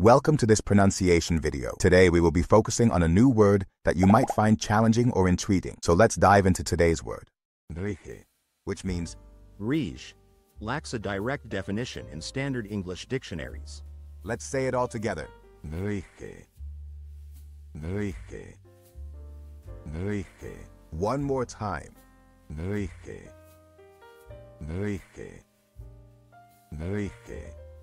Welcome to this pronunciation video. Today we will be focusing on a new word that you might find challenging or intriguing. So let's dive into today's word. Rige, which means Rige lacks a direct definition in standard English dictionaries. Let's say it all together. Rige. Rige. Rige. One more time. Rige. Rige. Rige.